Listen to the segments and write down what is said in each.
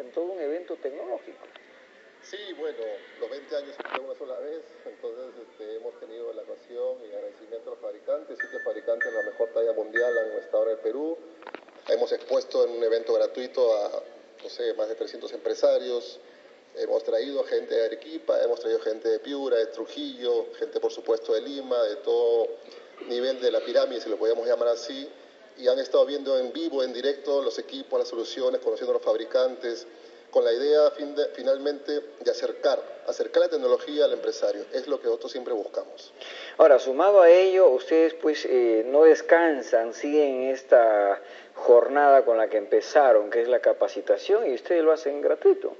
en todo un evento tecnológico. Sí, bueno, los 20 años se una sola vez, entonces este, hemos tenido la ocasión y agradecimiento a los fabricantes, siete fabricantes de la mejor talla mundial han estado en el Perú. Hemos expuesto en un evento gratuito a, no sé, más de 300 empresarios. Hemos traído gente de Arequipa, hemos traído gente de Piura, de Trujillo, gente por supuesto de Lima, de todo nivel de la pirámide, si lo podíamos llamar así, y han estado viendo en vivo, en directo, los equipos, las soluciones, conociendo a los fabricantes, con la idea finalmente de acercar, acercar la tecnología al empresario. Es lo que nosotros siempre buscamos. Ahora, sumado a ello, ustedes pues eh, no descansan, siguen esta jornada con la que empezaron, que es la capacitación, y ustedes lo hacen gratuito.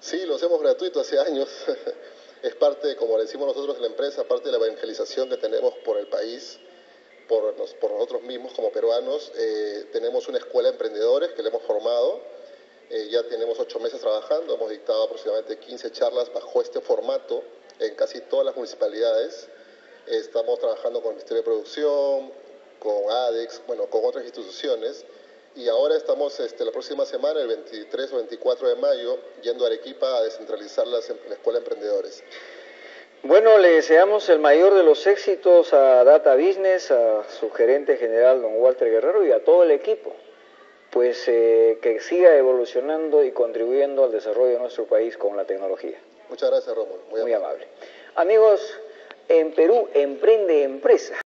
Sí, lo hacemos gratuito hace años. es parte, como decimos nosotros en la empresa, parte de la evangelización que tenemos por el país. Por, nosotros mismos como peruanos, eh, tenemos una escuela de emprendedores que le hemos formado, eh, ya tenemos ocho meses trabajando, hemos dictado aproximadamente 15 charlas bajo este formato en casi todas las municipalidades. estamos trabajando con el Ministerio de Producción, con ADEX, bueno, con otras instituciones. Y ahora estamos este, la próxima semana, el 23 o 24 de mayo, yendo a Arequipa a descentralizar la Escuela de Emprendedores. Bueno, le deseamos el mayor de los éxitos a Data Business, a su gerente general, don Walter Guerrero, y a todo el equipo pues eh, que siga evolucionando y contribuyendo al desarrollo de nuestro país con la tecnología. Muchas gracias, Romulo. Muy, amable. Amigos, en Perú emprende empresa.